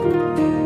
嗯。